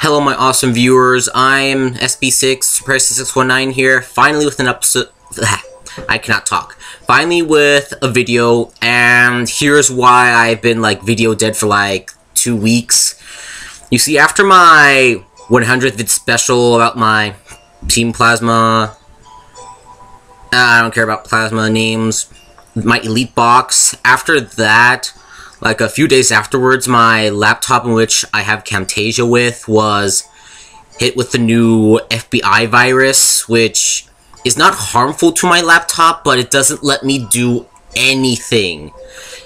Hello, my awesome viewers. I'm SB6 Suppressor619 here, finally with an episode. I cannot talk. Finally with a video, and here's why I've been like video dead for like two weeks. You see, after my 100th vid special about my Team Plasma, I don't care about Plasma names, my Elite box. After that, like a few days afterwards, my laptop in which I have Camtasia with was hit with the new FBI virus, which is not harmful to my laptop, but it doesn't let me do anything.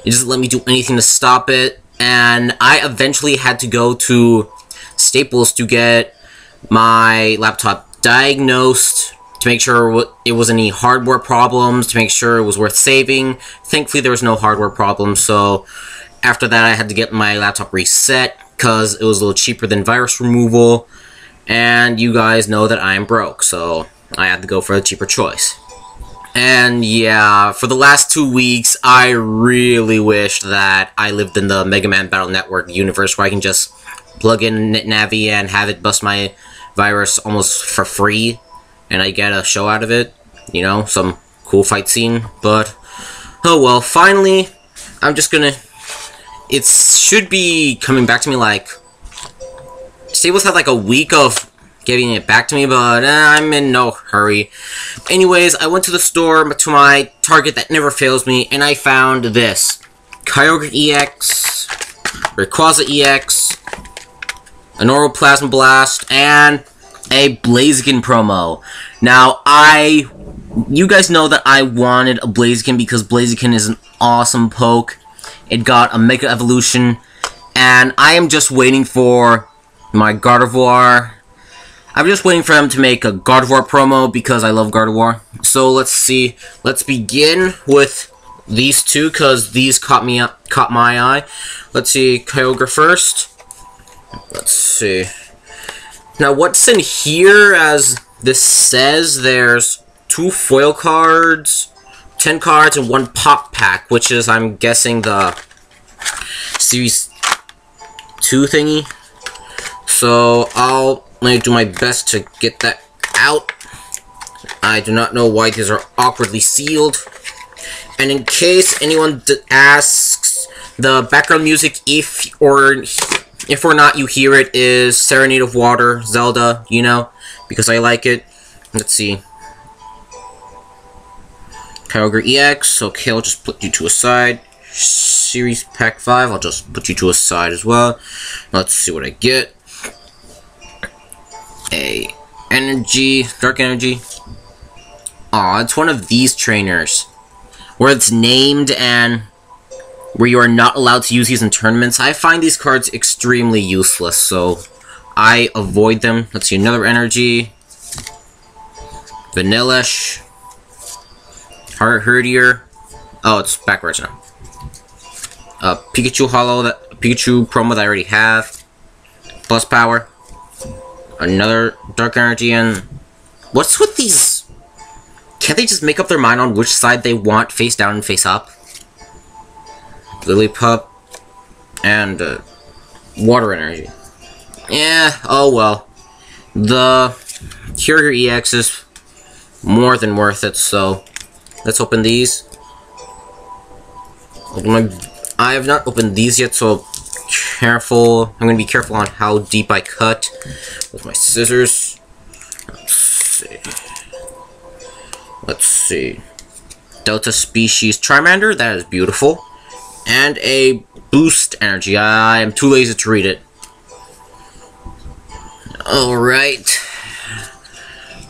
It doesn't let me do anything to stop it, and I eventually had to go to Staples to get my laptop diagnosed to make sure it was any hardware problems, to make sure it was worth saving. Thankfully, there was no hardware problems, so after that, I had to get my laptop reset because it was a little cheaper than virus removal. And you guys know that I am broke, so I had to go for the cheaper choice. And yeah, for the last two weeks, I really wish that I lived in the Mega Man Battle Network universe where I can just plug in Navi and have it bust my virus almost for free, and I get a show out of it. You know, some cool fight scene. But, oh well, finally, I'm just gonna it should be coming back to me like... Staples had like a week of getting it back to me, but uh, I'm in no hurry. Anyways, I went to the store to my Target that never fails me, and I found this. Kyogre EX, Rayquaza EX, a normal Plasma Blast, and a Blaziken promo. Now, I... You guys know that I wanted a Blaziken because Blaziken is an awesome poke. It got a Mega Evolution, and I am just waiting for my Gardevoir. I'm just waiting for them to make a Gardevoir promo because I love Gardevoir. So let's see. Let's begin with these two because these caught me up, caught my eye. Let's see, Kyogre first. Let's see. Now what's in here as this says there's two foil cards, 10 cards and one pop pack, which is, I'm guessing, the Series 2 thingy. So, I'll let me do my best to get that out. I do not know why these are awkwardly sealed. And in case anyone asks, the background music, if or if or not you hear it, is Serenade of Water, Zelda, you know, because I like it. Let's see. Kyogre EX, okay, I'll just put you to a side. Series Pack 5, I'll just put you to a side as well. Let's see what I get. A Energy, Dark Energy. Aw, it's one of these trainers. Where it's named and where you are not allowed to use these in tournaments. I find these cards extremely useless, so I avoid them. Let's see, another Energy. Vanillish. Heart Herdier. Oh, it's backwards now. Uh, Pikachu Holo, that Pikachu promo that I already have. Plus Power. Another Dark Energy, and... What's with these... Can't they just make up their mind on which side they want, face down and face up? Lillipup. And, uh, Water Energy. Yeah, oh well. The Kyogre EX is more than worth it, so Let's open these. I have not opened these yet, so careful. I'm going to be careful on how deep I cut with my scissors. Let's see. Let's see. Delta species Charmander, that is beautiful. And a boost energy. I am too lazy to read it. Alright.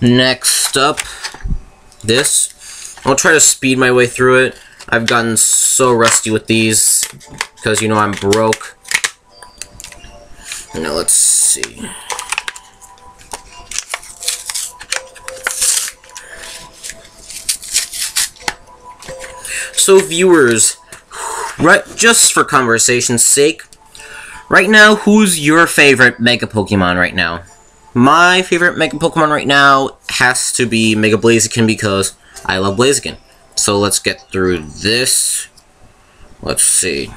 Next up, this. I'll try to speed my way through it. I've gotten so rusty with these because, you know, I'm broke. Now, let's see. So, viewers, right, just for conversation's sake, right now, who's your favorite Mega Pokemon right now? My favorite Mega Pokemon right now has to be Mega Blaziken because I love Blaziken. So let's get through this. Let's see.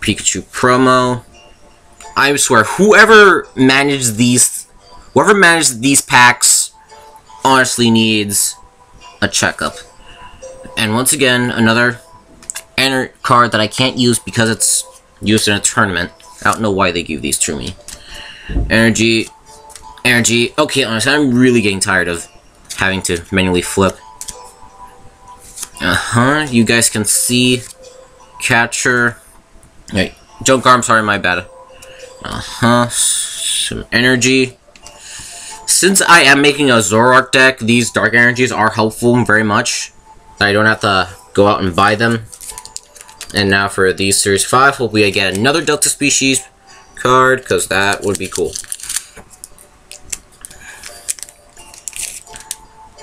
Pikachu promo. I swear, whoever managed these, whoever managed these packs, honestly needs a checkup. And once again, another card that I can't use because it's used in a tournament. I don't know why they give these to me. Energy, energy. Okay, honestly, I'm really getting tired of having to manually flip. Uh-huh, you guys can see catcher. Wait, junk arm, sorry, my bad. Uh-huh, some energy. Since I am making a Zoroark deck, these Dark Energies are helpful very much. I don't have to go out and buy them. And now for these Series 5, hopefully I get another Delta Species card, because that would be cool.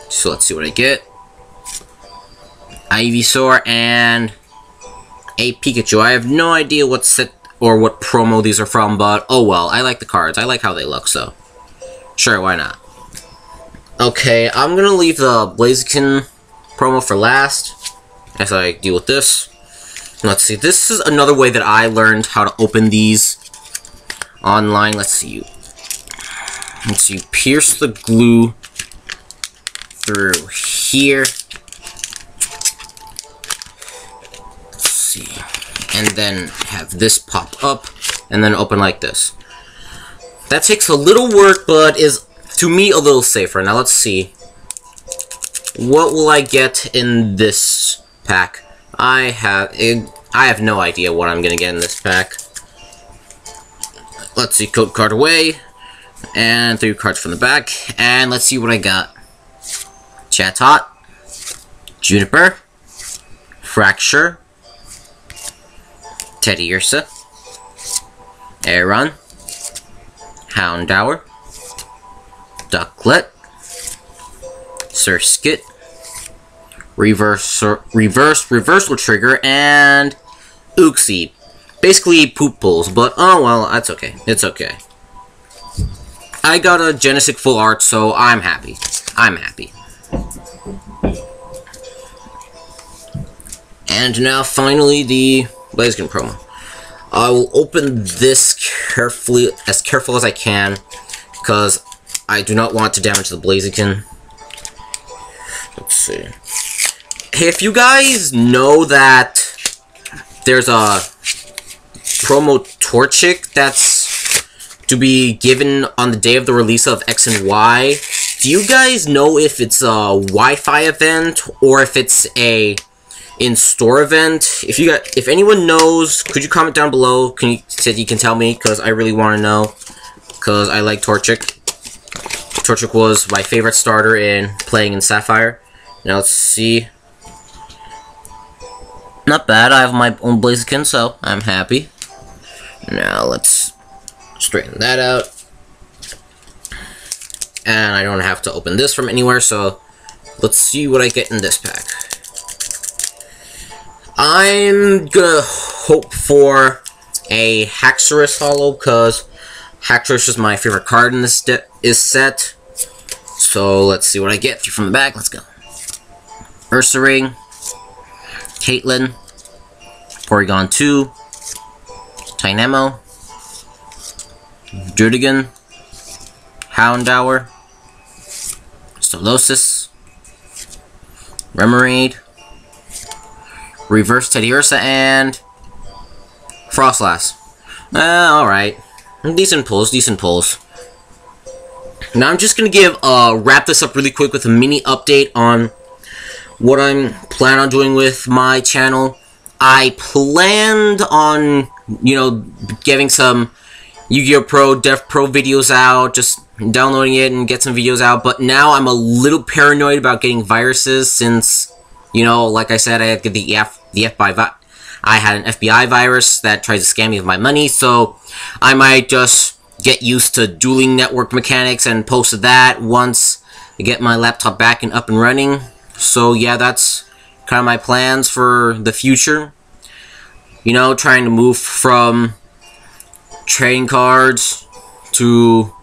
So let's see what I get. Ivysaur and a Pikachu. I have no idea what set or what promo these are from, but oh well. I like the cards. I like how they look, so sure, why not? Okay, I'm gonna leave the Blaziken promo for last as I deal with this. Let's see, this is another way that I learned how to open these online. Let's see. You, let's see, pierce the glue through here. Let's see. And then have this pop up, and then open like this. That takes a little work, but is, to me, a little safer. Now let's see. What will I get in this pack? I have I have no idea what I'm gonna get in this pack. Let's see, code card away, and three cards from the back, and let's see what I got. Chatot, Juniper, Fracture, Teddiursa, Aron, Houndour, Ducklett, Surskit, reverse, reverse, reversal trigger, and Uxie. Basically poop pulls, but oh well, that's okay. It's okay. I got a Genesect full art, so I'm happy. I'm happy. And now finally the Blaziken promo. I will open this carefully, as careful as I can, because I do not want to damage the Blaziken. Let's see. If you guys know that there's a promo Torchic that's to be given on the day of the release of X and Y, do you guys know if it's a Wi-Fi event or if it's a in-store event? If you got, if anyone knows, could you comment down below? Can you said you can tell me because I really want to know because I like Torchic. Torchic was my favorite starter in playing in Sapphire. Now let's see. Not bad, I have my own Blaziken, so I'm happy. Now let's straighten that out. And I don't have to open this from anywhere, so let's see what I get in this pack. I'm gonna hope for a Haxorus Holo, because Haxorus is my favorite card in this is set. So let's see what I get from the back. Let's go. Ursaring, Caitlin, Porygon 2, Tynamo, Druddigon, Houndour, Solosis, Remoraid, Reverse Teddiursa, and Froslass. Uh, alright. Decent pulls, decent pulls. Now I'm just gonna give, uh, wrap this up really quick with a mini update on what I'm plan on doing with my channel. I planned on, you know, getting some Yu-Gi-Oh! Pro Dev Pro videos out, just downloading it and get some videos out, but now I'm a little paranoid about getting viruses since, you know, like I said, I had the F, the FBI, I had an FBI virus that tried to scam me of my money, so I might just get used to dueling network mechanics and post that once I get my laptop back and up and running. So yeah, that's kind of my plans for the future. You know, trying to move from trading cards to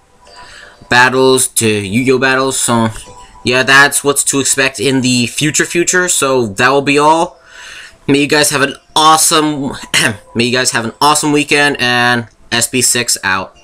battles to Yu-Gi-Oh battles. So yeah, that's what's to expect in the future future. So that will be all. May you guys have an awesome may you guys have an awesome weekend and SB6 out.